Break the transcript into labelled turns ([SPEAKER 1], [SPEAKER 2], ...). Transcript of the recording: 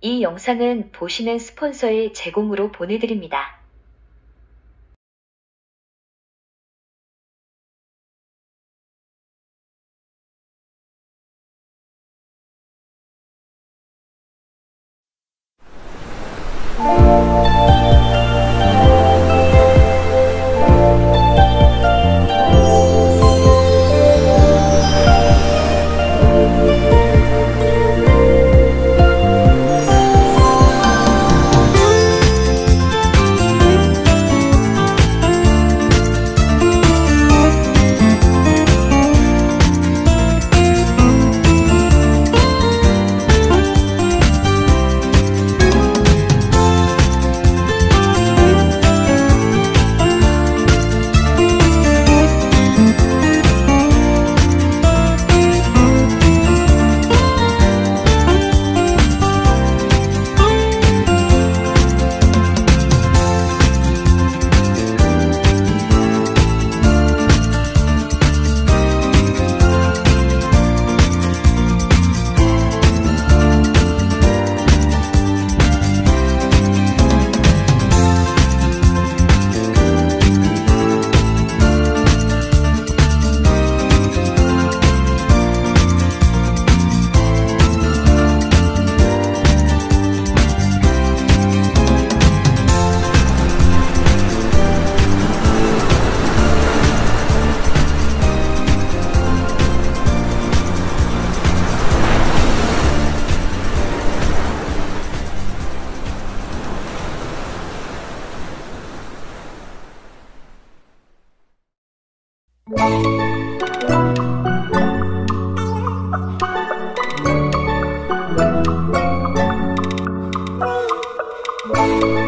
[SPEAKER 1] 이 영상은 보시는 스폰서의 제공으로 보내드립니다.
[SPEAKER 2] 음. Thank you.